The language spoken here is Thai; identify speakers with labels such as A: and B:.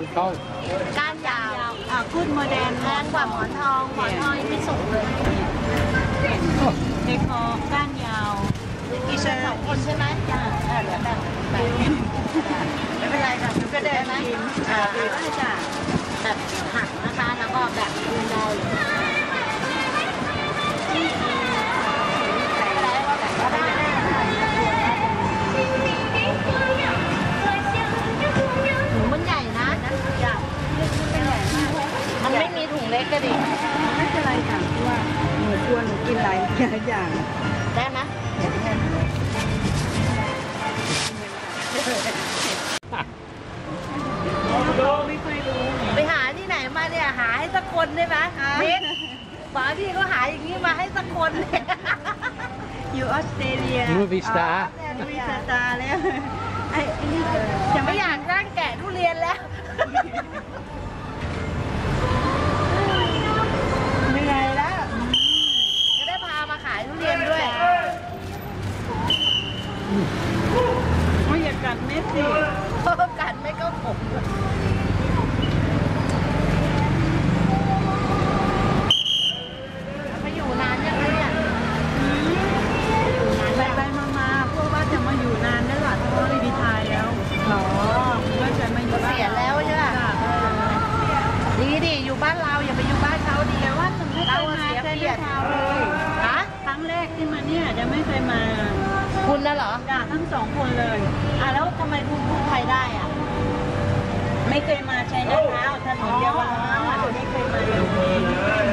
A: อ
B: นเข้า
A: ก้านยาว
C: อะพูดโมเดล
A: แพงกว่าหมอนทองหมอนทองยังไม่สุกเลย
C: เดคอก้านยาว
A: กี่เชสองคนใช่ไหมจ้าเออเดี๋ยวแบ่งแบ่งไม่เป็นไรค่ะหนูก็เดินไหมอ่า
C: จ้ะายอย่าง
A: ได้ไหมไปหาที่ไหนมาเนี่ยหาให้สักคนได้ไหมเด็กฝาพี่ก็หาอย่างนี้มาให้สักคนเนี่ย
C: อยู่ออสเตรเลีย
B: นูวิสตา
C: มีสตาร์แล้วไอ้ไอ้นี่จะ
A: จะไม่
C: ไม่
A: อยากนั่งแกะทุเรียนแล้ว
C: เหนื่อยแล้ว
A: จะได้พามาขายทุเรียนด้วย
C: ไม่อยากกัดเม็ดสิ
A: เพราะ กันไม่ก็ผมมาอยู่นานยังไงเนี่ย
C: ไปไปมามาพวกว่าจะมาอยู่นานนั่นแหละเพราะว่ารีทายแล้วอ๋อว่าจะมาอยู่
A: เสียแล้วใช่ไหมดีดิอยู่บ้านเราอย่าไปอยู่บ้านเขาดี
C: แต่ว่าหนูไม่เค
A: เรา
C: ยมา
A: เสีย
C: เซน
A: เปรียบ
C: ทาวน์เลย
A: ฮะ
C: ครั้งแรกที่มาเนี่ยจะไม่เคยมา
A: คุณน่ะเหรอ
C: ด่าทั้งสองคนเลย
A: อะแล้วทำไมคุณพูดไทยได้อะ
C: ไม่เคยมาใช้นะคะถนนเยาวราชไม่เคยมาเลย